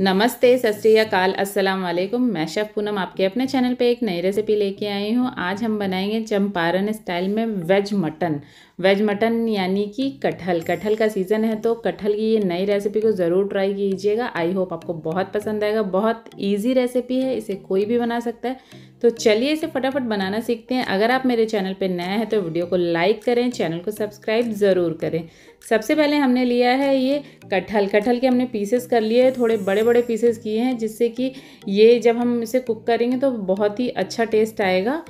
नमस्ते, सत अस्सलाम वालेकुम। मैं शेफ़ पूनम आपके अपने चैनल पे एक नई रेसिपी लेके आई हूँ। आज हम बनाएँगे चंपारण स्टाइल में वेज मटन। वेज मटन यानी कि कटहल। कटहल का सीज़न है तो कटहल की ये नई रेसिपी को ज़रूर ट्राई कीजिएगा। आई होप आपको बहुत पसंद आएगा। बहुत ईजी रेसिपी है, इसे कोई भी बना सकता है। तो चलिए इसे फटाफट बनाना सीखते हैं। अगर आप मेरे चैनल पर नए हैं तो वीडियो को लाइक करें, चैनल को सब्सक्राइब ज़रूर करें। सबसे पहले हमने लिया है ये कटहल। कटहल के हमने पीसेस कर लिए हैं, थोड़े बड़े बड़े पीसेस किए हैं, जिससे कि ये जब हम इसे कुक करेंगे तो बहुत ही अच्छा टेस्ट आएगा।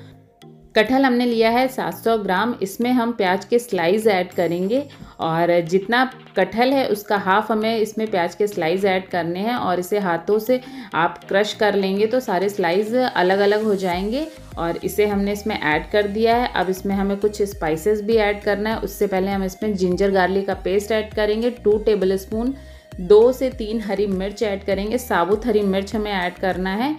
कटहल हमने लिया है 700 ग्राम। इसमें हम प्याज के स्लाइस ऐड करेंगे और जितना कटहल है, उसका हाफ़ हमें इसमें प्याज के स्लाइस ऐड करने हैं और इसे हाथों से आप क्रश कर लेंगे तो सारे स्लाइस अलग अलग हो जाएँगे और इसे हमने इसमें ऐड कर दिया है। अब इसमें हमें कुछ स्पाइसेस भी ऐड करना है। उससे पहले हम इसमें जिंजर गार्लिक का पेस्ट ऐड करेंगे। टू टेबल स्पून दो से तीन हरी मिर्च ऐड करेंगे। साबुत हरी मिर्च हमें ऐड करना है।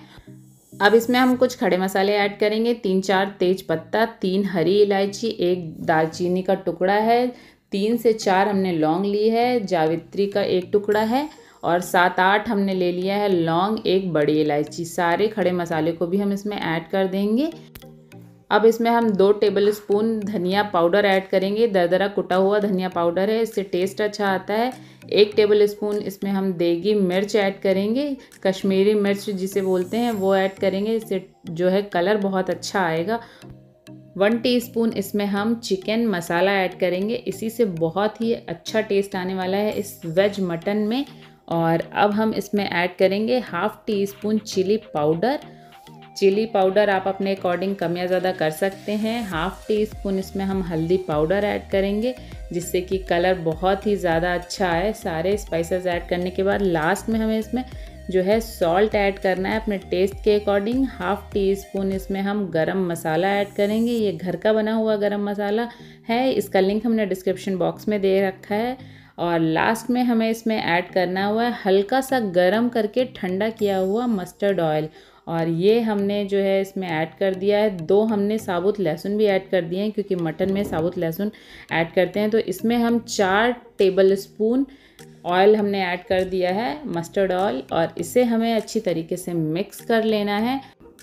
अब इसमें हम कुछ खड़े मसाले ऐड करेंगे। तीन चार तेज पत्ता, तीन हरी इलायची, एक दालचीनी का टुकड़ा है। तीन से चार हमने लौंग ली है, जावित्री का एक टुकड़ा है और सात आठ हमने ले लिया है लौंग एक बड़ी इलायची। सारे खड़े मसाले को भी हम इसमें ऐड कर देंगे। अब इसमें हम दो टेबल स्पून धनिया पाउडर ऐड करेंगे। दरदरा कुटा हुआ धनिया पाउडर है, इससे टेस्ट अच्छा आता है। एक टेबल स्पून इसमें हम देगी मिर्च ऐड करेंगे। कश्मीरी मिर्च जिसे बोलते हैं, वो ऐड करेंगे। इससे जो है कलर बहुत अच्छा आएगा। वन टीस्पून इसमें हम चिकन मसाला ऐड करेंगे। इसी से बहुत ही अच्छा टेस्ट आने वाला है इस वेज मटन में। और अब हम इसमें ऐड करेंगे half teaspoon chilli powder. Chilli powder आप अपने अकॉर्डिंग कम या ज़्यादा कर सकते हैं। हाफ़ टी स्पून इसमें हम हल्दी पाउडर ऐड करेंगे, जिससे कि कलर बहुत ही ज़्यादा अच्छा आए। सारे स्पाइसेस ऐड करने के बाद लास्ट में हमें इसमें जो है सॉल्ट ऐड करना है अपने टेस्ट के अकॉर्डिंग हाफ़ टी स्पून इसमें हम गरम मसाला ऐड करेंगे. ये घर का बना हुआ गरम मसाला है. इसका लिंक हमने डिस्क्रिप्शन बॉक्स में दे रखा है. और लास्ट में हमें इसमें ऐड करना हुआ है हल्का सा गरम करके ठंडा किया हुआ मस्टर्ड ऑयल और ये हमने जो है इसमें ऐड कर दिया है. दो हमने साबुत लहसुन भी ऐड कर दिए हैं क्योंकि मटन में साबुत लहसुन ऐड करते हैं. तो इसमें हम चार टेबल स्पून ऑयल हमने ऐड कर दिया है मस्टर्ड ऑयल और इसे हमें अच्छी तरीके से मिक्स कर लेना है।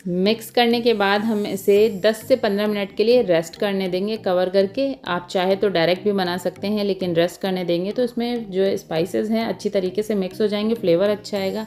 मिक्स करने के बाद हम इसे 10 से 15 मिनट के लिए रेस्ट करने देंगे कवर करके। आप चाहे तो डायरेक्ट भी बना सकते हैं, लेकिन रेस्ट करने देंगे तो इसमें जो स्पाइसेस हैं अच्छी तरीके से मिक्स हो जाएँगे फ्लेवर अच्छा आएगा।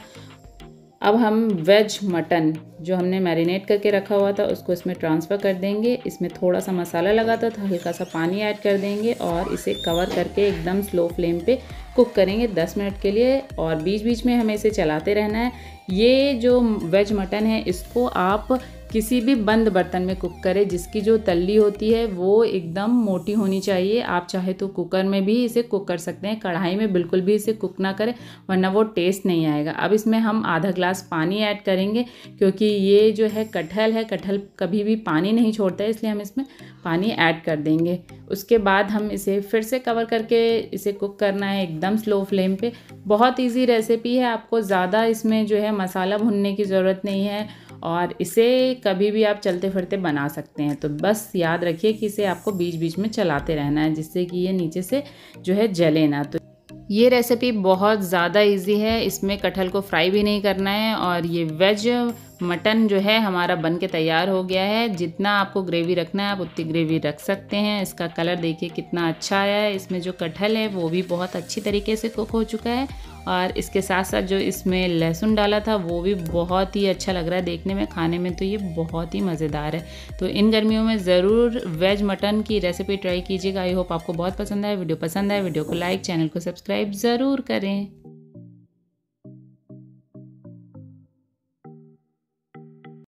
अब हम वेज मटन जो हमने मैरिनेट करके रखा हुआ था, उसको इसमें ट्रांसफ़र कर देंगे। इसमें थोड़ा सा मसाला लगा था तो हल्का सा पानी ऐड कर देंगे और इसे कवर करके एकदम स्लो फ्लेम पे कुक करेंगे 10 मिनट के लिए। और बीच बीच में हमें इसे चलाते रहना है। ये जो वेज मटन है, इसको आप किसी भी बंद बर्तन में कुक करें, जिसकी जो तल्ली होती है, वो एकदम मोटी होनी चाहिए। आप चाहे तो कुकर में भी इसे कुक कर सकते हैं, कढ़ाई में बिल्कुल भी इसे कुक ना करें, वरना वो टेस्ट नहीं आएगा। अब इसमें हम आधा ग्लास पानी ऐड करेंगे, क्योंकि ये जो है कटहल है, कटहल कभी भी पानी नहीं छोड़ता है, इसलिए हम इसमें पानी ऐड कर देंगे। उसके बाद हम इसे फिर से कवर करके इसे कुक करना है एकदम स्लो फ्लेम पे। बहुत इजी रेसिपी है, आपको ज़्यादा इसमें जो है मसाला भुनने की ज़रूरत नहीं है। और इसे कभी भी आप चलते फिरते बना सकते हैं। तो बस याद रखिए कि इसे आपको बीच बीच में चलाते रहना है, जिससे कि ये नीचे से जो है जले ना। तो ये रेसिपी बहुत ज़्यादा इजी है, इसमें कटहल को फ्राई भी नहीं करना है और ये वेज मटन जो है हमारा बन के तैयार हो गया है। जितना आपको ग्रेवी रखना है, आप उतनी ग्रेवी रख सकते हैं। इसका कलर देखिए कितना अच्छा आया है। इसमें जो कटहल है, वो भी बहुत अच्छी तरीके से कुक हो चुका है। और इसके साथ साथ जो इसमें लहसुन डाला था, वो भी बहुत ही अच्छा लग रहा है देखने में, खाने में तो ये बहुत ही मज़ेदार है। तो इन गर्मियों में ज़रूर वेज मटन की रेसिपी ट्राई कीजिएगा। आई होप आपको बहुत पसंद आए वीडियो पसंद आए वीडियो को लाइक, चैनल को सब्सक्राइब ज़रूर करें।